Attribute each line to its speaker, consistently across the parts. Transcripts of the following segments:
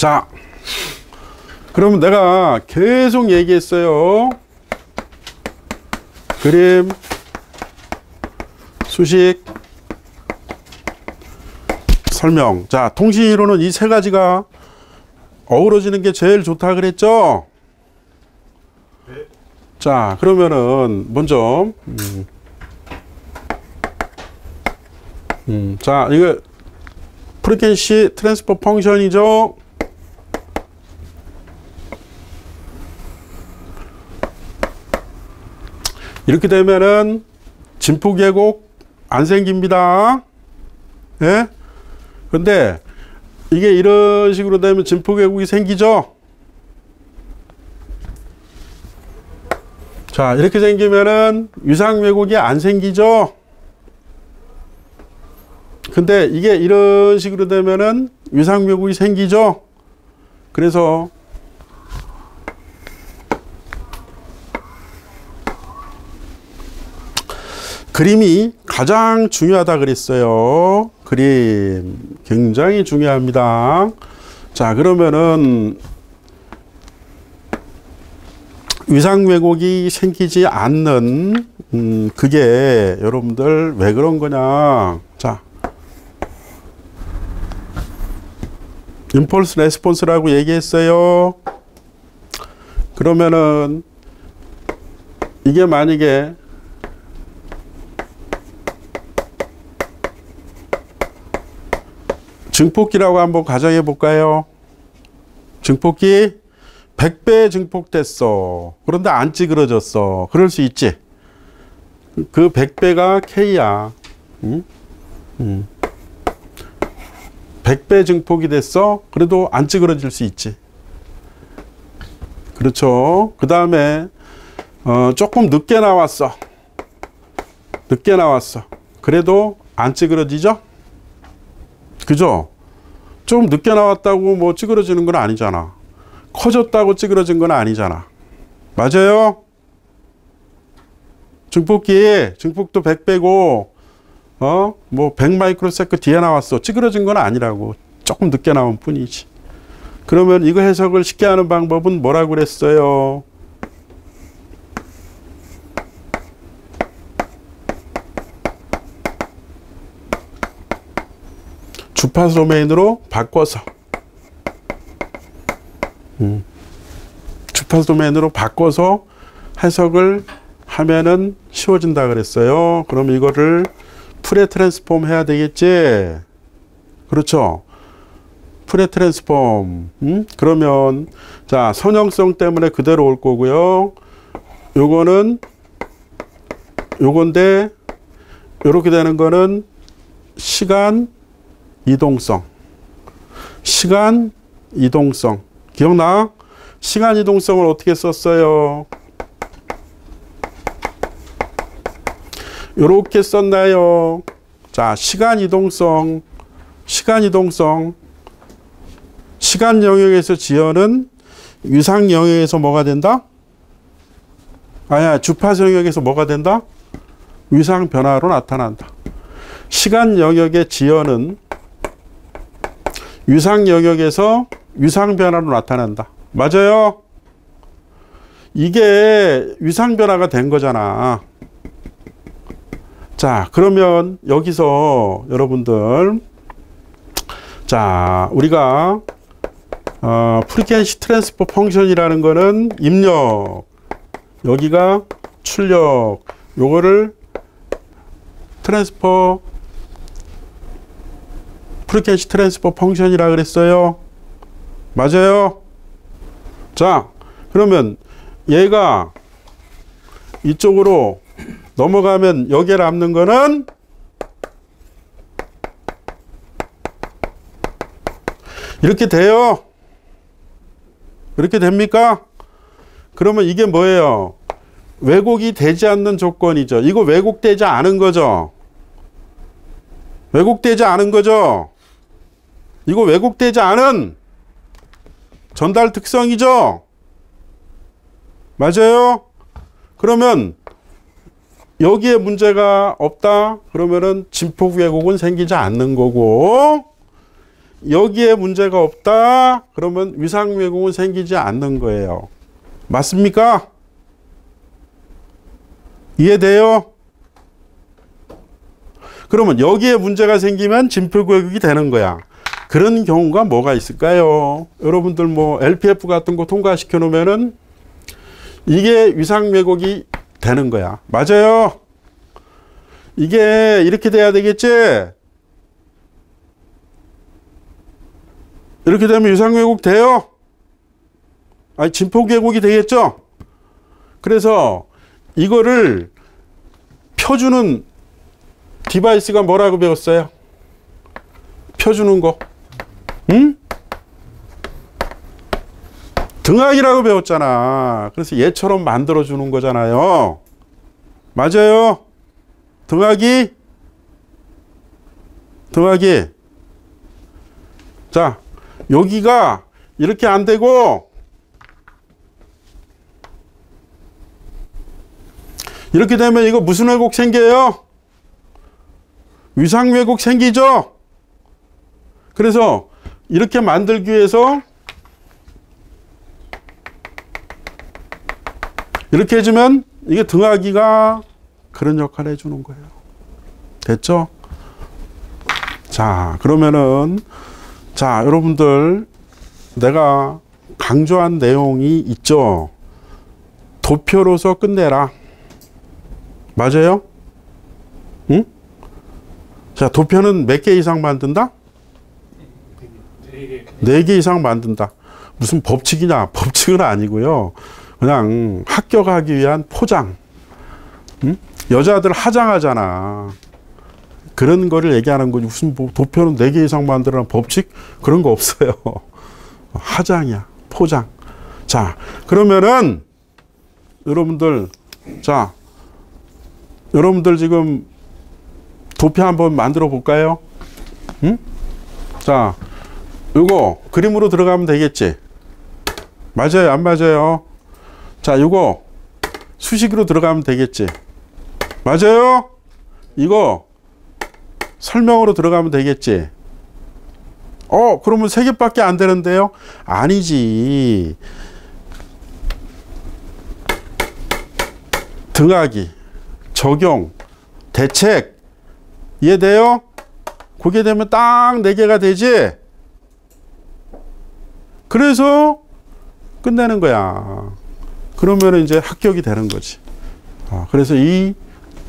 Speaker 1: 자, 그러면 내가 계속 얘기했어요. 그림, 수식, 설명. 자, 통신 이론은 이 세 가지가 어우러지는 게 제일 좋다 그랬죠? 자, 그러면은 먼저 음, 음, 자, 이거 frequency transfer function이죠. 이렇게 되면은 진폭 왜곡 안 생깁니다. 예? 근데 이게 이런 식으로 되면 진폭 왜곡이 생기죠. 자, 이렇게 생기면은 위상 왜곡이 안 생기죠. 근데 이게 이런 식으로 되면은 유상 왜곡이 생기죠. 그래서 그림이 가장 중요하다 그랬어요. 그림 굉장히 중요합니다. 자, 그러면은 위상 왜곡이 생기지 않는 음, 그게 여러분들 왜 그런 거냐? 자, 임펄스 레스폰스라고 얘기했어요. 그러면은 이게 만약에 증폭기라고 한번 가정해 볼까요? 증폭기 100배 증폭됐어. 그런데 안 찌그러졌어. 그럴 수 있지. 그 100배가 K야. 응? 응. 100배 증폭이 됐어. 그래도 안 찌그러질 수 있지. 그렇죠. 그 다음에 어, 조금 늦게 나왔어. 늦게 나왔어. 그래도 안 찌그러지죠? 그죠? 좀 늦게 나왔다고 뭐 찌그러지는 건 아니잖아. 커졌다고 찌그러진 건 아니잖아. 맞아요? 증폭기, 증폭도 100배고, 어, 뭐, 100 마이크로 세크 뒤에 나왔어. 찌그러진 건 아니라고. 조금 늦게 나온 뿐이지. 그러면 이거 해석을 쉽게 하는 방법은 뭐라고 그랬어요? 주파수 도메인으로 바꿔서 음, 주파수 도메인으로 바꿔서 해석을 하면은 쉬워진다 그랬어요. 그럼 이거를 프레 트랜스폼 해야 되겠지? 그렇죠? 프레 트랜스폼. 음? 그러면 자, 선형성 때문에 그대로 올 거고요. 요거는 요건데 요렇게 되는 거는 시간 이동성. 시간 이동성. 기억나? 시간 이동성을 어떻게 썼어요? 이렇게 썼나요? 자, 시간 이동성. 시간 이동성. 시간 영역에서 지연은 위상 영역에서 뭐가 된다? 아야, 주파수 영역에서 뭐가 된다? 위상 변화로 나타난다. 시간 영역의 지연은 위상 영역에서 위상 변화로 나타난다. 맞아요? 이게 위상 변화가 된 거잖아. 자, 그러면 여기서 여러분들 자, 우리가 어, frequency transfer function이라는 거는 입력 여기가 출력 요거를 transfer frequency transfer function이라 그랬어요. 맞아요? 자, 그러면 얘가 이쪽으로 넘어가면 여기에 남는 거는 이렇게 돼요. 이렇게 됩니까? 그러면 이게 뭐예요? 왜곡이 되지 않는 조건이죠. 이거 왜곡되지 않은 거죠. 왜곡되지 않은 거죠. 이거 왜곡되지 않은 전달 특성이죠. 맞아요? 그러면 여기에 문제가 없다? 그러면은 진폭 왜곡은 생기지 않는 거고 여기에 문제가 없다. 그러면 위상 왜곡은 생기지 않는 거예요. 맞습니까? 이해돼요? 그러면 여기에 문제가 생기면 진표교육이 되는 거야. 그런 경우가 뭐가 있을까요? 여러분들 뭐 LPF 같은 거 통과시켜 놓으면은 이게 위상 왜곡이 되는 거야. 맞아요. 이게 이렇게 돼야 되겠지? 이렇게 되면 위상 왜곡 돼요? 아니, 진폭 왜곡이 되겠죠? 그래서 이거를 펴주는 device가 뭐라고 배웠어요? 펴주는 거. 응? 등화기라고 배웠잖아. 그래서 얘처럼 만들어주는 거잖아요. 맞아요. 등악이, 등악이. 자, 여기가 이렇게 안 되고, 이렇게 되면 이거 무슨 왜곡 생겨요? 위상 왜곡 생기죠? 그래서 이렇게 만들기 위해서 이렇게 해주면 이게 등하기가 그런 역할을 해주는 거예요. 됐죠? 자, 그러면은, 자, 여러분들, 내가 강조한 내용이 있죠? 도표로서 끝내라. 맞아요? 응? 자, 도표는 몇 개 이상 만든다? 네 개 이상 만든다. 무슨 법칙이냐? 법칙은 아니고요. 그냥 합격하기 위한 포장. 응? 여자들 하장하잖아. 그런 거를 얘기하는 거지. 무슨 뭐 도표는 네 개 이상 만들라는 법칙? 그런 거 없어요. 하장이야. 포장. 자, 그러면은 여러분들, 자, 여러분들 지금 도표 한번 만들어 볼까요? 응? 자, 이거 그림으로 들어가면 되겠지? 맞아요, 안 맞아요? 자, 이거 수식으로 들어가면 되겠지? 맞아요? 이거 설명으로 들어가면 되겠지? 어, 그러면 세 개밖에 안 되는데요? 아니지. 등하기, 적용, 대책, 이해돼요? 그게 되면 딱 네 개가 되지? 그래서 끝내는 거야. 그러면 이제 합격이 되는 거지. 아, 그래서 이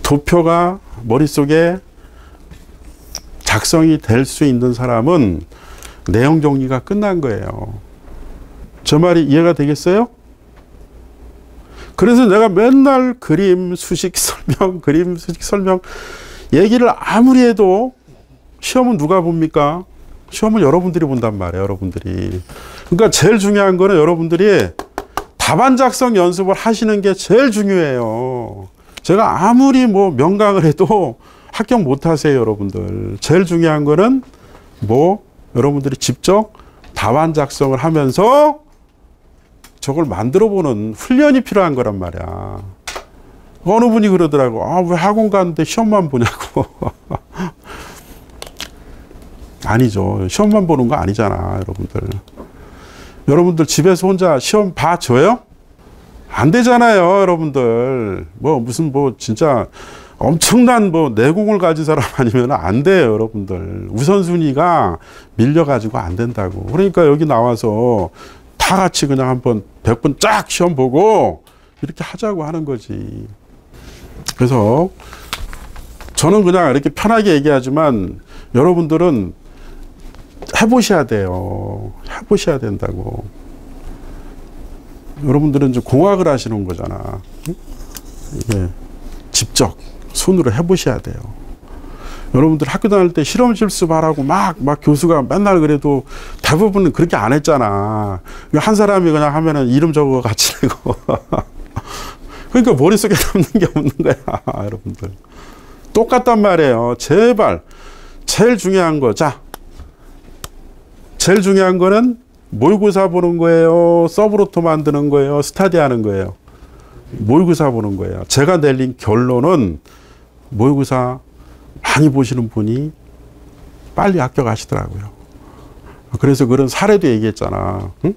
Speaker 1: 도표가 머릿속에 작성이 될 수 있는 사람은 내용 정리가 끝난 거예요. 저 말이 이해가 되겠어요? 그래서 내가 맨날 그림, 수식 설명, 그림, 수식 설명 얘기를 아무리 해도 시험은 누가 봅니까? 시험은 여러분들이 본단 말이에요, 여러분들이. 그러니까 제일 중요한 거는 여러분들이 답안 작성 연습을 하시는 게 제일 중요해요. 제가 아무리 뭐 명강을 해도 합격 못 하세요, 여러분들. 제일 중요한 거는 뭐 여러분들이 직접 답안 작성을 하면서 저걸 만들어 보는 훈련이 필요한 거란 말이야. 어느 분이 그러더라고. 아, 왜 학원 가는데 시험만 보냐고. 아니죠. 시험만 보는 거 아니잖아, 여러분들. 여러분들 집에서 혼자 시험 봐줘요? 안 되잖아요, 여러분들. 뭐, 무슨 뭐, 진짜 엄청난 뭐, 내공을 가진 사람 아니면 안 돼요, 여러분들. 우선순위가 밀려가지고 안 된다고. 그러니까 여기 나와서 다 같이 그냥 한번 100분 쫙 시험 보고 이렇게 하자고 하는 거지. 그래서 저는 그냥 이렇게 편하게 얘기하지만 여러분들은 해보셔야 돼요. 해보셔야 된다고. 여러분들은 이제 공학을 하시는 거잖아. 이게 직접 손으로 해보셔야 돼요. 여러분들 학교 다닐 때 실험 실습하라고 막, 막 교수가 맨날 그래도 대부분은 그렇게 안 했잖아. 한 사람이 그냥 하면은 이름 적어 같이 내고. 그러니까 머릿속에 남는 게 없는 거야, 여러분들. 똑같단 말이에요. 제발. 제일 중요한 거. 자. 제일 중요한 거는 모의고사 보는 거예요. 서브로토 만드는 거예요. 스타디 하는 거예요. 모의고사 보는 거예요. 제가 내린 결론은 모의고사 많이 보시는 분이 빨리 합격하시더라고요. 그래서 그런 사례도 얘기했잖아. 응?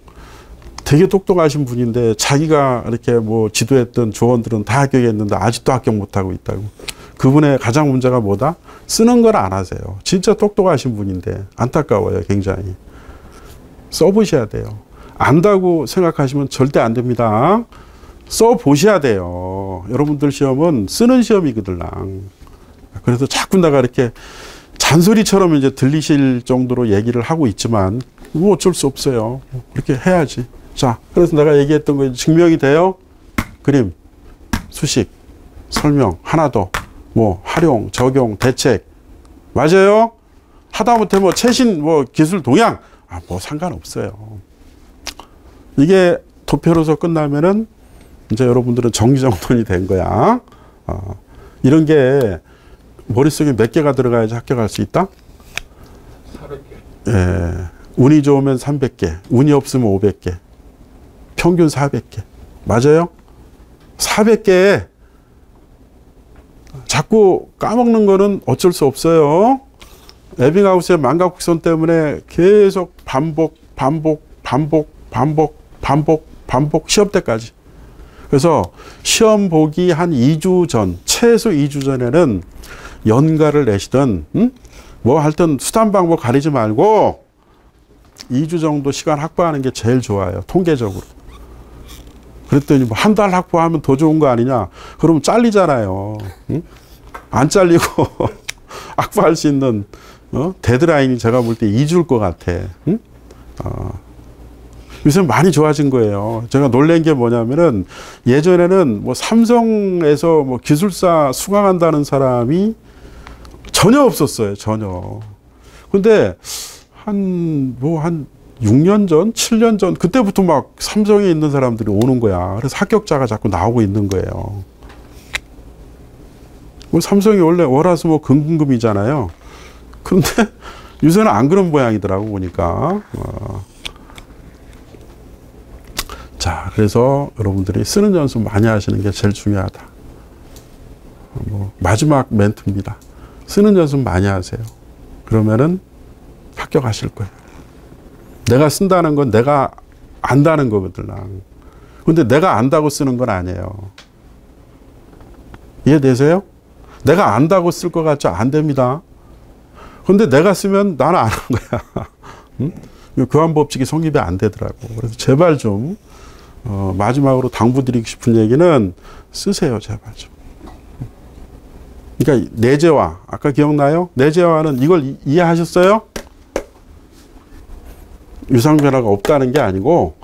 Speaker 1: 되게 똑똑하신 분인데 자기가 이렇게 뭐 지도했던 조원들은 다 합격했는데 아직도 합격 못하고 있다고. 그분의 가장 문제가 뭐다? 쓰는 걸 안 하세요. 진짜 똑똑하신 분인데 안타까워요, 굉장히. 써보셔야 돼요. 안다고 생각하시면 절대 안 됩니다. 써보셔야 돼요. 여러분들 시험은 쓰는 시험이거들랑. 그래서 자꾸 내가 이렇게 잔소리처럼 이제 들리실 정도로 얘기를 하고 있지만 뭐 어쩔 수 없어요. 그렇게 해야지. 자, 그래서 내가 얘기했던 거 증명이 돼요. 그림, 수식, 설명, 하나 더, 뭐 활용, 적용, 대책, 맞아요. 하다못해 뭐 최신 뭐 기술 동향, 아, 뭐 상관없어요. 이게 도표로서 끝나면은 이제 여러분들은 정기정돈이 된 거야. 어, 이런 게 머릿속에 몇 개가 들어가야지 합격할 수 있다?
Speaker 2: 400개.
Speaker 1: 예. 운이 좋으면 300개, 운이 없으면 500개, 평균 400개. 맞아요? 400개. 자꾸 까먹는 거는 어쩔 수 없어요. 에빙하우스의 망각 국선 때문에 계속 반복, 반복, 반복, 반복, 반복, 반복, 시험 때까지. 그래서 시험 보기 한 2주 전, 최소 2주 전에는 연가를 내시든, 음? 뭐 하여튼 수단 방법 가리지 말고 2주 정도 시간 확보하는 게 제일 좋아요. 통계적으로. 그랬더니 뭐 한 달 확보하면 더 좋은 거 아니냐? 그러면 잘리잖아요. 응? 안 잘리고 확보할 수 있는 어? 데드라인이 제가 볼 때 2주일 것 같아. 응? 어. 요새 많이 좋아진 거예요. 제가 놀란 게 뭐냐면은 예전에는 뭐 삼성에서 뭐 기술사 수강한다는 사람이 전혀 없었어요. 전혀. 근데 한 뭐 한 6년 전, 7년 전 그때부터 막 삼성에 있는 사람들이 오는 거야. 그래서 합격자가 자꾸 나오고 있는 거예요. 뭐 삼성이 원래 월화수 뭐 금금금이잖아요. 그런데 요새는 안 그런 모양이더라고 보니까. 어. 자, 그래서 여러분들이 쓰는 연습 많이 하시는 게 제일 중요하다. 뭐 마지막 멘트입니다. 쓰는 연습 많이 하세요. 그러면은 합격하실 거예요. 내가 쓴다는 건 내가 안다는 거거든. 근데 내가 안다고 쓰는 건 아니에요. 이해되세요? 내가 안다고 쓸 것 같죠? 안 됩니다. 근데 내가 쓰면 나는 아는 거야. 응? 교환 법칙이 성립이 안 되더라고. 그래서 제발 좀, 어, 마지막으로 당부드리고 싶은 얘기는 쓰세요, 제발 좀. 그러니까 내재화, 아까 기억나요? 내재화는 이걸 이- 이해하셨어요? 유상 변화가 없다는 게 아니고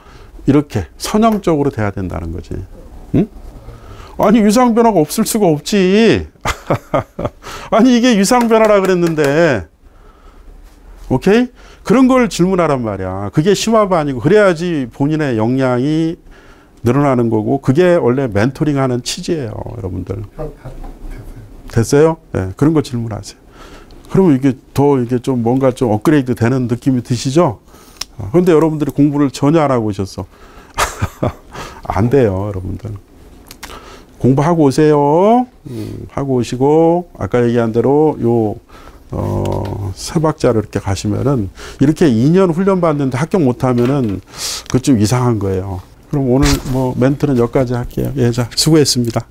Speaker 1: 이렇게 선형적으로 돼야 된다는 거지. 응? 아니 유상 변화가 없을 수가 없지. 아니 이게 유상 변화라 그랬는데 오케이? 그런 걸 질문하란 말이야. 그게 심화가 아니고 그래야지 본인의 역량이 늘어나는 거고 그게 원래 멘토링 하는 취지예요, 여러분들.
Speaker 2: 형, 다
Speaker 1: 됐어요. 네, 그런 거 질문하세요. 그러면 이게 더 이게 좀 뭔가 좀 업그레이드 되는 느낌이 드시죠? 어, 그런데 여러분들이 공부를 전혀 안 하고 오셨어. 안 돼요, 여러분들. 공부하고 오세요. 음, 하고 오시고, 아까 얘기한 대로 요, 어, 세 박자를 이렇게 가시면은, 이렇게 2년 훈련 받는데 합격 못 하면은, 그좀 이상한 거예요. 그럼 오늘 뭐 멘트는 여기까지 할게요. 예, 자, 수고했습니다.